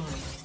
Destroyed.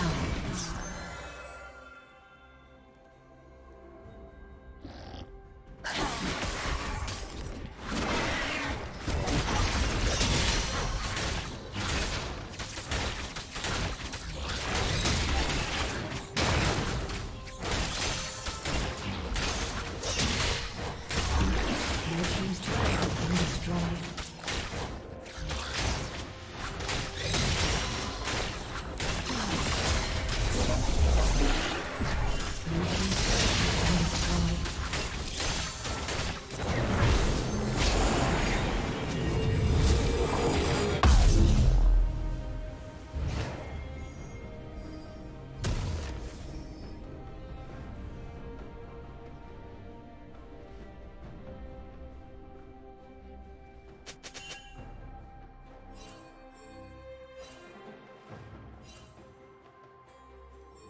down.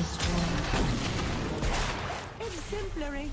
destroyed. Exemplary.